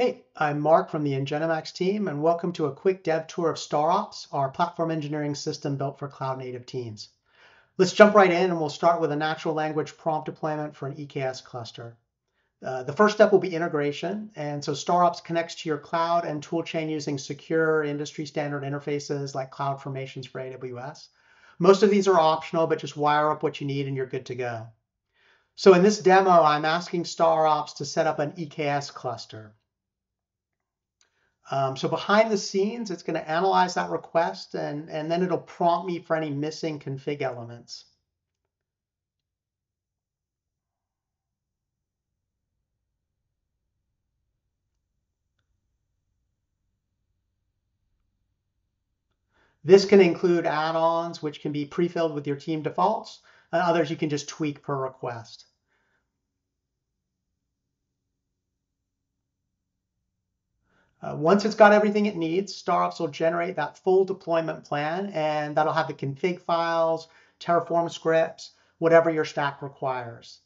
Hey, I'm Marc from the Ingenimax team, and welcome to a quick dev tour of StarOps, our platform engineering system built for cloud-native teams. Let's jump right in, and we'll start with a natural language prompt deployment for an EKS cluster. Uh, the first step will be integration, and so StarOps connects to your cloud and toolchain using secure industry standard interfaces like CloudFormations for AWS. Most of these are optional, but just wire up what you need and you're good to go. So in this demo, I'm asking StarOps to set up an EKS cluster. Um, so behind the scenes, it's going to analyze that request and, and then it'll prompt me for any missing config elements. This can include add-ons, which can be pre-filled with your team defaults, and others you can just tweak per request. Uh, once it's got everything it needs, StarOps will generate that full deployment plan, and that'll have the config files, Terraform scripts, whatever your stack requires.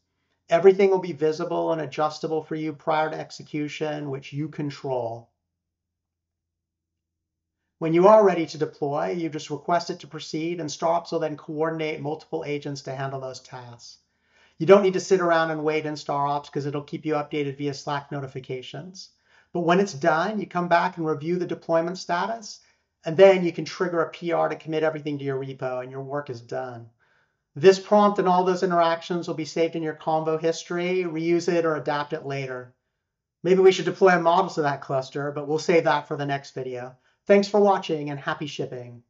Everything will be visible and adjustable for you prior to execution, which you control. When you are ready to deploy, you just request it to proceed, and StarOps will then coordinate multiple agents to handle those tasks. You don't need to sit around and wait in StarOps because it'll keep you updated via Slack notifications. But when it's done, you come back and review the deployment status, and then you can trigger a PR to commit everything to your repo and your work is done. This prompt and all those interactions will be saved in your Convo history, reuse it or adapt it later. Maybe we should deploy a model to that cluster, but we'll save that for the next video. Thanks for watching and happy shipping.